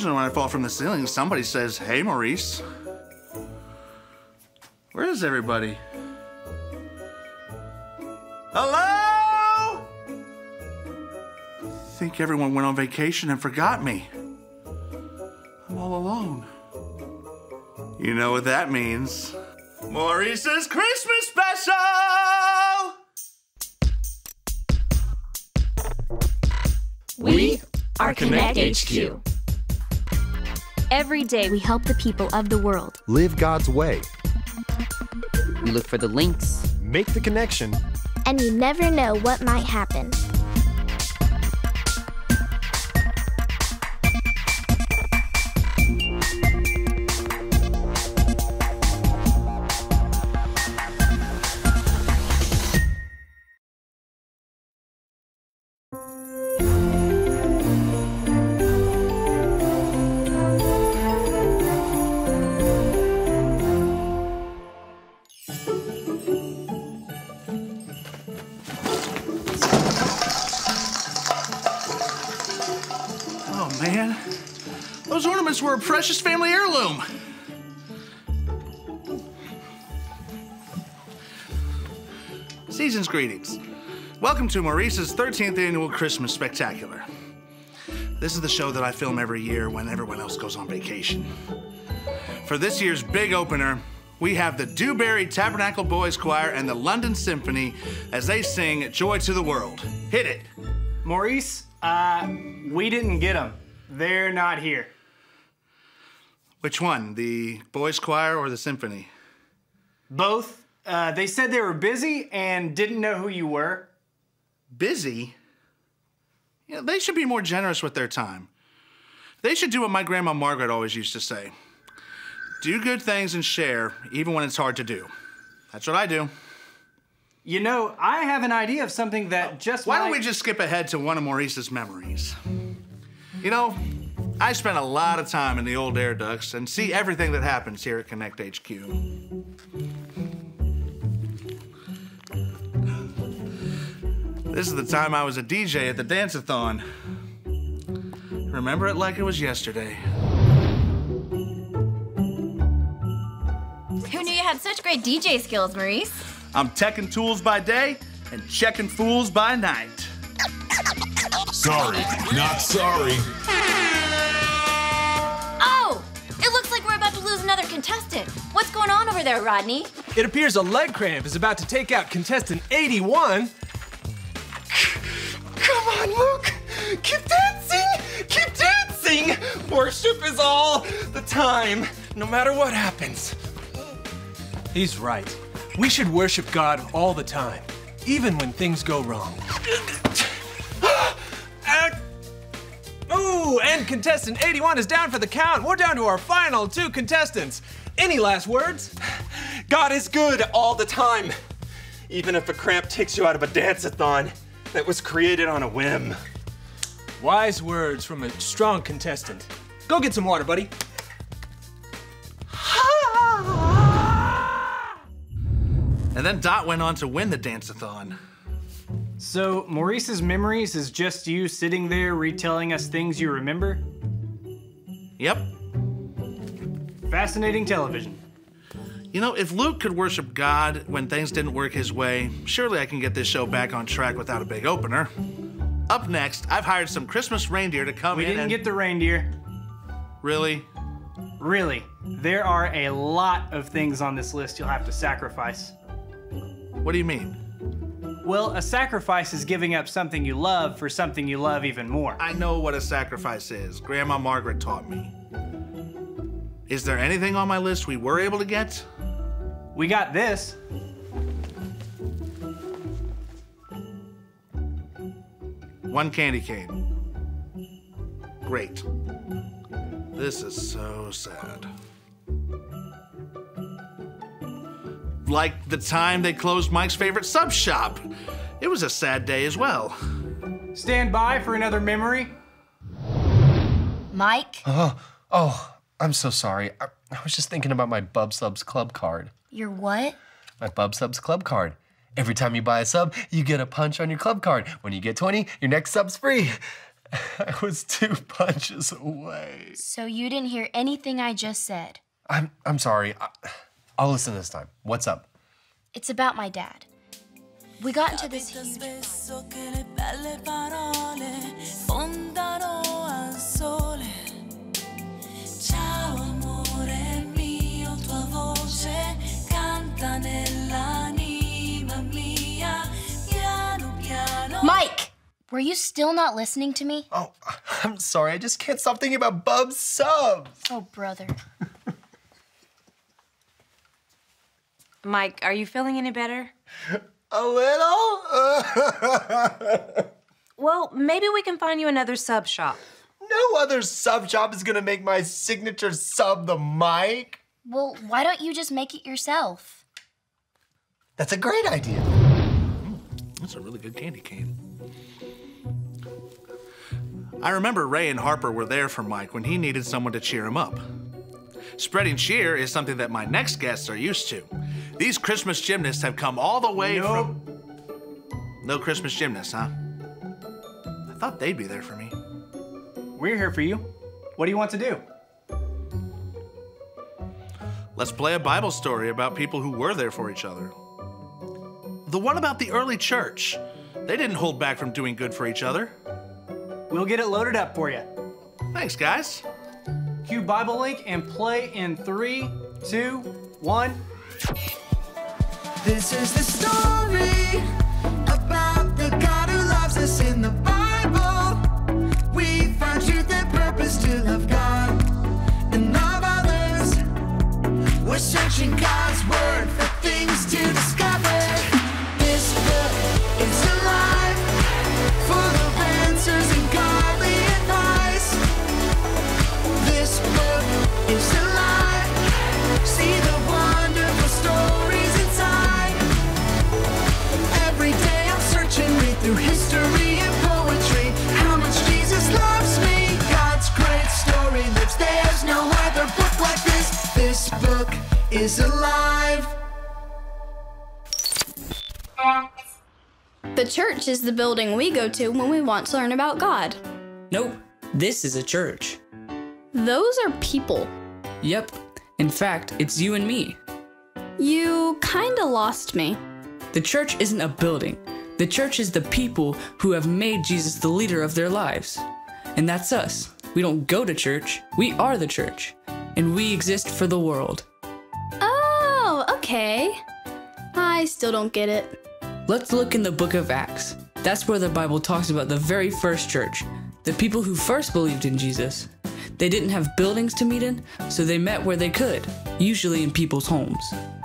Usually when I fall from the ceiling, somebody says, Hey, Maurice. Where is everybody? Hello? I think everyone went on vacation and forgot me. I'm all alone. You know what that means. Maurice's Christmas special! We are Connect HQ. Every day we help the people of the world. Live God's way. We look for the links. Make the connection. And you never know what might happen. Precious family heirloom. Season's greetings. Welcome to Maurice's 13th annual Christmas Spectacular. This is the show that I film every year when everyone else goes on vacation. For this year's big opener, we have the Dewberry Tabernacle Boys Choir and the London Symphony as they sing Joy to the World. Hit it. Maurice, uh, we didn't get them. They're not here. Which one, the boys' choir or the symphony? Both. Uh, they said they were busy and didn't know who you were. Busy? Yeah, they should be more generous with their time. They should do what my grandma Margaret always used to say do good things and share, even when it's hard to do. That's what I do. You know, I have an idea of something that just Why don't we just skip ahead to one of Maurice's memories? You know, I spent a lot of time in the old air ducts and see everything that happens here at Connect HQ. This is the time I was a DJ at the Dance-a-thon. Remember it like it was yesterday. Who knew you had such great DJ skills, Maurice? I'm teching tools by day and checking fools by night. Sorry, not sorry. Another contestant. What's going on over there, Rodney? It appears a leg cramp is about to take out contestant 81. Come on, Luke! Keep dancing! Keep dancing! Worship is all the time, no matter what happens. He's right. We should worship God all the time, even when things go wrong. Ooh, and contestant 81 is down for the count. We're down to our final two contestants. Any last words? God is good all the time, even if a cramp takes you out of a dance-a-thon that was created on a whim. Wise words from a strong contestant. Go get some water, buddy. And then Dot went on to win the Dance-a-thon. So, Maurice's memories is just you sitting there retelling us things you remember? Yep. Fascinating television. You know, if Luke could worship God when things didn't work his way, surely I can get this show back on track without a big opener. Up next, I've hired some Christmas reindeer to come in. We didn't and... get the reindeer. Really? Really, there are a lot of things on this list you'll have to sacrifice. What do you mean? Well, a sacrifice is giving up something you love for something you love even more. I know what a sacrifice is. Grandma Margaret taught me. Is there anything on my list we were able to get? We got this. One candy cane. Great. This is so sad. Like the time they closed Mike's favorite sub shop. It was a sad day as well. Stand by for another memory. Mike? Oh, oh, I'm so sorry. I, I was just thinking about my Bub Subs Club card. Your what? My Bub Subs Club card. Every time you buy a sub, you get a punch on your club card. When you get 20, your next sub's free. I was two punches away. So you didn't hear anything I just said. I'm I'm sorry. I, I'll listen this time. What's up? It's about my dad. We got into this huge. spesso che le belle parole fondano al sole. Ciao amore mio, tua voce canta nell'anima mia, piano piano. Mike! Were you still not listening to me? Oh, I'm sorry. I just can't stop thinking about Bub's subs. Oh, brother. Mike, are you feeling any better? A little? Well, maybe we can find you another sub shop. no other sub shop is gonna make my signature sub the Mike. Well, why don't you just make it yourself? That's a great idea. Hmm, that's a really good candy cane. I remember Ray and Harper were there for Mike when he needed someone to cheer him up. Spreading cheer is something that my next guests are used to. These Christmas gymnasts have come all the way from. No Christmas gymnasts, huh? I thought they'd be there for me. We're here for you. What do you want to do? Let's play a Bible story about people who were there for each other. The one about the early church. They didn't hold back from doing good for each other. We'll get it loaded up for you. Thanks, guys. Cue Bible link and play in three, two, one. This is the story about the God who loves us in the Bible. We find truth and purpose to love God and love others. We're searching God's word is alive. The church is the building we go to when we want to learn about God. Nope, this is a church. Those are people. Yep, in fact, it's you and me. You kinda lost me. The church isn't a building, the church is the people who have made Jesus the leader of their lives. And that's us. We don't go to church, we are the church. And we exist for the world. Okay. I still don't get it. Let's look in the book of Acts. That's where the Bible talks about the very first church, the people who first believed in Jesus. They didn't have buildings to meet in, so they met where they could, usually in people's homes.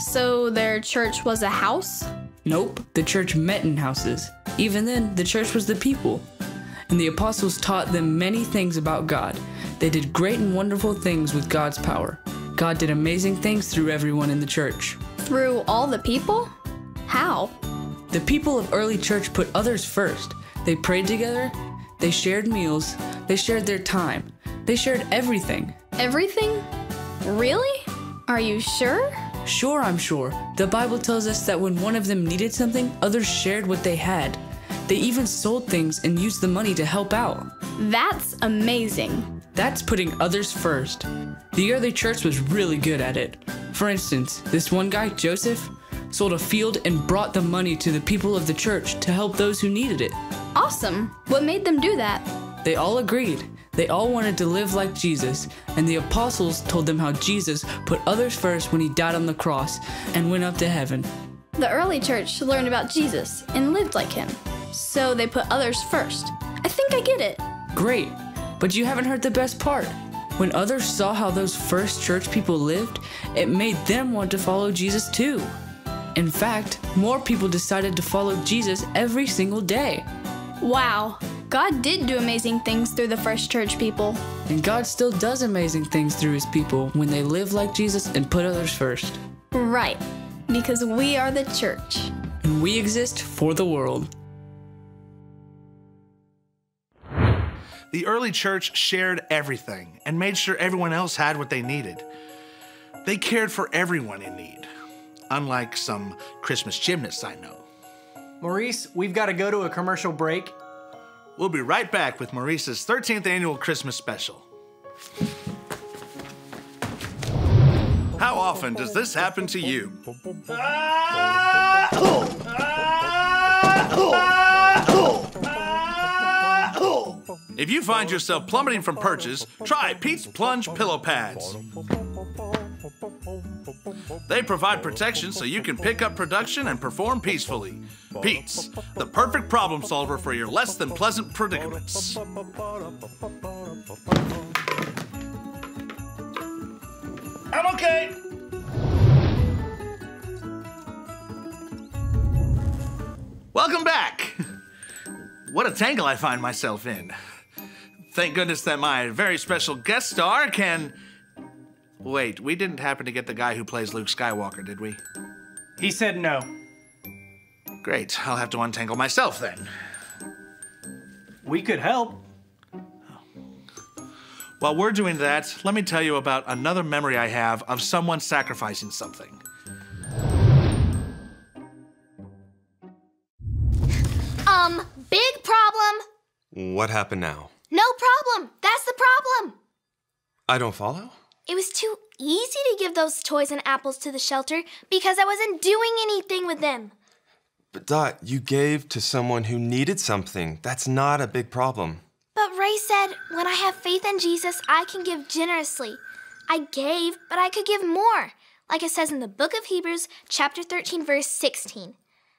So their church was a house? Nope, the church met in houses. Even then, the church was the people. And the apostles taught them many things about God. They did great and wonderful things with God's power. God did amazing things through everyone in the church. Through all the people? How? The people of early church put others first. They prayed together, they shared meals, they shared their time, they shared everything. Everything? Really? Are you sure? Sure, I'm sure. The Bible tells us that when one of them needed something, others shared what they had. They even sold things and used the money to help out. That's amazing. That's putting others first. The early church was really good at it. For instance, this one guy, Joseph, sold a field and brought the money to the people of the church to help those who needed it. Awesome. What made them do that? They all agreed. They all wanted to live like Jesus, and the apostles told them how Jesus put others first when he died on the cross and went up to heaven. The early church learned about Jesus and lived like him. So they put others first. I think I get it. Great, but you haven't heard the best part. When others saw how those first church people lived, it made them want to follow Jesus too. In fact, more people decided to follow Jesus every single day. Wow. God did do amazing things through the first church people. And God still does amazing things through his people when they live like Jesus and put others first. Right. Because we are the church. And we exist for the world. The early church shared everything and made sure everyone else had what they needed. They cared for everyone in need, unlike some Christmas gymnasts I know. Maurice, we've got to go to a commercial break. We'll be right back with Maurice's 13th annual Christmas special. How often does this happen to you? Ah! Ah! Ah! If you find yourself plummeting from perches, try Pete's Plunge Pillow Pads. They provide protection so you can pick up production and perform peacefully. Pete's, the perfect problem solver for your less than pleasant predicaments. I'm okay. Welcome back. What a tangle I find myself in. Thank goodness that my very special guest star can. Wait, we didn't happen to get the guy who plays Luke Skywalker, did we? He said no. Great, I'll have to untangle myself then. We could help. While we're doing that, let me tell you about another memory I have of someone sacrificing something. Um, big problem. What happened now? No problem. That's the problem. I don't follow? It was too easy to give those toys and apples to the shelter because I wasn't doing anything with them. But Dot, you gave to someone who needed something. That's not a big problem. But Ray said, when I have faith in Jesus, I can give generously. I gave, but I could give more, like it says in the book of Hebrews, chapter 13, verse 16.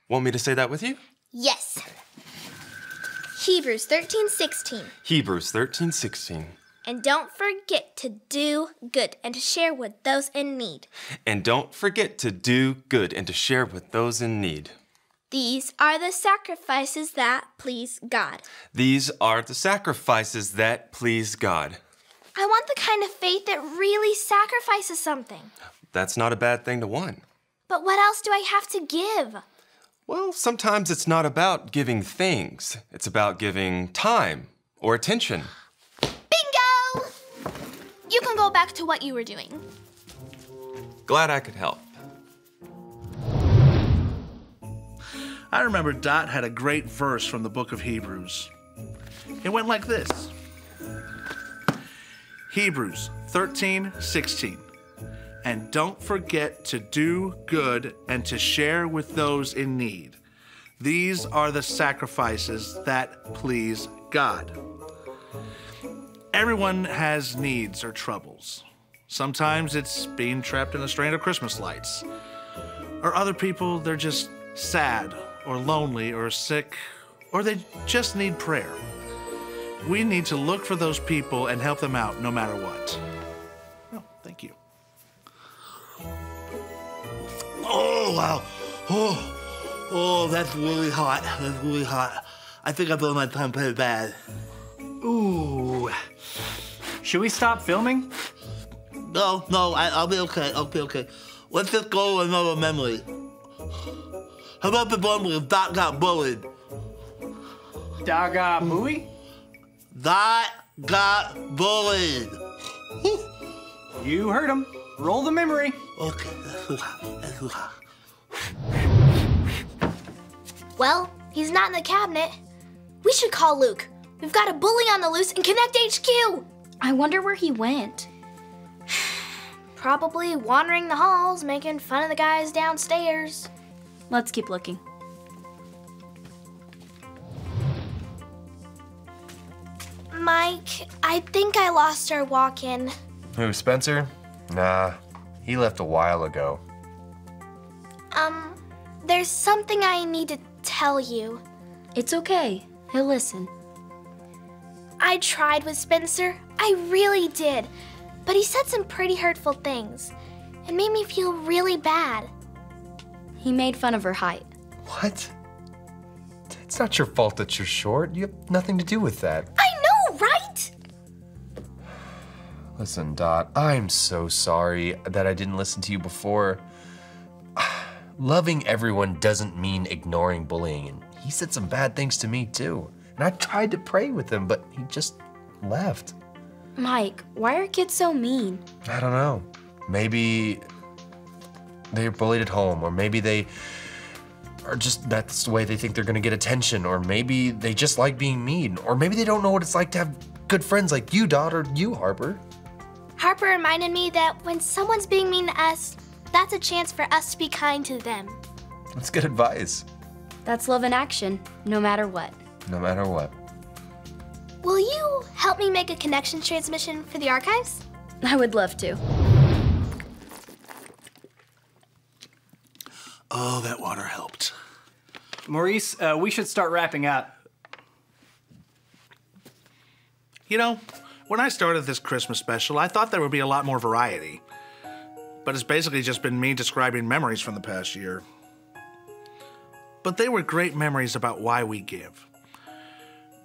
Want me to say that with you? Yes. Hebrews 13:16. Hebrews 13:16. And don't forget to do good and to share with those in need. And don't forget to do good and to share with those in need. These are the sacrifices that please God. These are the sacrifices that please God. I want the kind of faith that really sacrifices something. That's not a bad thing to want. But what else do I have to give? Well, sometimes it's not about giving things, it's about giving time or attention. Bingo! You can go back to what you were doing. Glad I could help. I remember Dot had a great verse from the book of Hebrews. It went like this Hebrews 13, 16. And don't forget to do good and to share with those in need. These are the sacrifices that please God. Everyone has needs or troubles. Sometimes it's being trapped in a strand of Christmas lights. Or other people, they're just sad or lonely or sick, or they just need prayer. We need to look for those people and help them out no matter what. Wow. Oh, oh, that's really hot. That's really hot. I think I blew my tongue pretty bad. Ooh. Should we stop filming? No, no, I, I'll be okay. I'll be okay. Let's just go with another memory. How about the one where Dot got bullied? Dot got bullied? Dot got bullied. You heard him. Roll the memory. Okay, that's too hot. Well, he's not in the cabinet. We should call Luke. We've got a bully on the loose in Connect HQ. I wonder where he went. Probably wandering the halls, making fun of the guys downstairs. Let's keep looking. Mike, I think I lost our walk in. Who, Spencer? Nah, he left a while ago. Um, there's something I need to tell you. It's okay. He'll listen. I tried with Spencer. I really did. But he said some pretty hurtful things. It made me feel really bad. He made fun of her height. What? It's not your fault that you're short. You have nothing to do with that. I know, right? Listen, Dot, I'm so sorry that I didn't listen to you before. Loving everyone doesn't mean ignoring bullying, and he said some bad things to me too. And I tried to pray with him, but he just left. Mike, why are kids so mean? I don't know. Maybe they're bullied at home, or maybe they are just that's the way they think they're gonna get attention, or maybe they just like being mean, or maybe they don't know what it's like to have good friends like you, Dot, or you, Harper. Harper reminded me that when someone's being mean to us, that's a chance for us to be kind to them. That's good advice, That's love in action, no matter what. no matter what. Will you help me make a connection transmission for the archives? I would love to. Oh, that water helped. Maurice, uh, we should start wrapping up. You know, when I started this Christmas special, I thought there would be a lot more variety. But it's basically just been me describing memories from the past year. But they were great memories about why we give.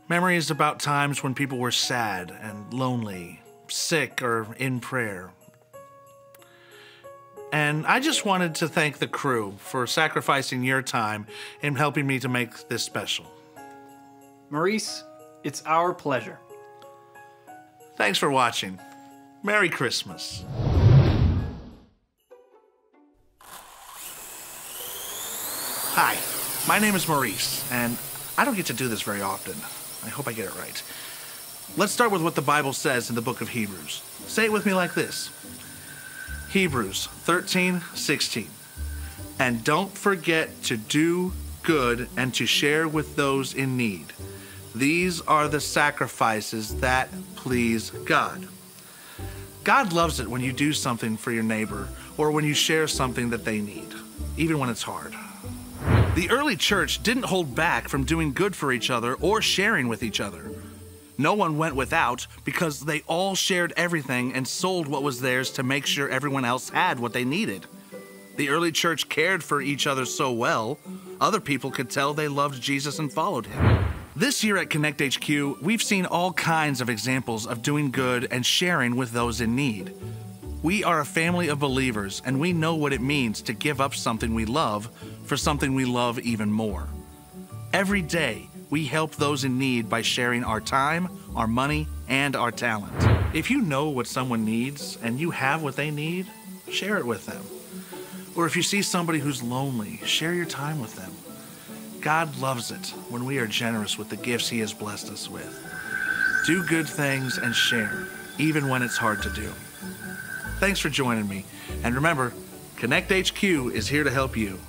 Memories about times when people were sad and lonely, sick, or in prayer. And I just wanted to thank the crew for sacrificing your time in helping me to make this special. Maurice, it's our pleasure. Thanks for watching. Merry Christmas. Hi, my name is Maurice, and I don't get to do this very often. I hope I get it right. Let's start with what the Bible says in the book of Hebrews. Say it with me like this Hebrews 13 16. And don't forget to do good and to share with those in need. These are the sacrifices that please God. God loves it when you do something for your neighbor or when you share something that they need, even when it's hard. The early church didn't hold back from doing good for each other or sharing with each other. No one went without because they all shared everything and sold what was theirs to make sure everyone else had what they needed. The early church cared for each other so well, other people could tell they loved Jesus and followed him. This year at Connect HQ, we've seen all kinds of examples of doing good and sharing with those in need. We are a family of believers, and we know what it means to give up something we love for something we love even more. Every day, we help those in need by sharing our time, our money, and our talent. If you know what someone needs and you have what they need, share it with them. Or if you see somebody who's lonely, share your time with them. God loves it when we are generous with the gifts He has blessed us with. Do good things and share, even when it's hard to do. Thanks for joining me. And remember, Connect HQ is here to help you.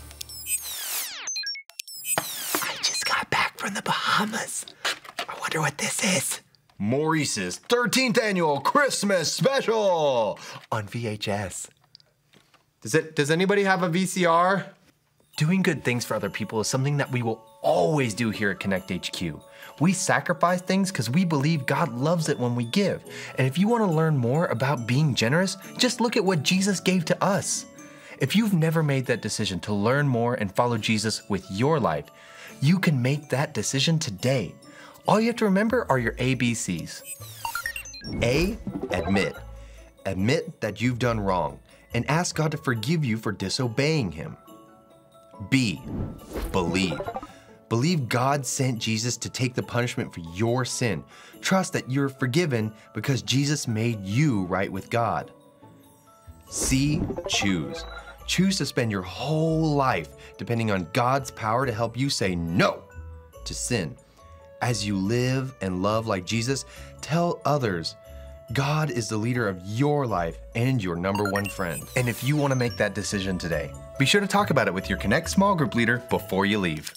I just got back from the Bahamas. I wonder what this is. Maurice's 13th annual Christmas special on VHS. Does it? Does anybody have a VCR? Doing good things for other people is something that we will always do here at Connect HQ. We sacrifice things because we believe God loves it when we give. And if you want to learn more about being generous, just look at what Jesus gave to us. If you've never made that decision to learn more and follow Jesus with your life, you can make that decision today. All you have to remember are your ABCs. A. Admit. Admit that you've done wrong and ask God to forgive you for disobeying Him. B. Believe. Believe God sent Jesus to take the punishment for your sin. Trust that you're forgiven because Jesus made you right with God. C. Choose. Choose to spend your whole life depending on God's power to help you say no to sin. As you live and love like Jesus, tell others God is the leader of your life and your number one friend. And if you want to make that decision today, be sure to talk about it with your Connect small group leader before you leave.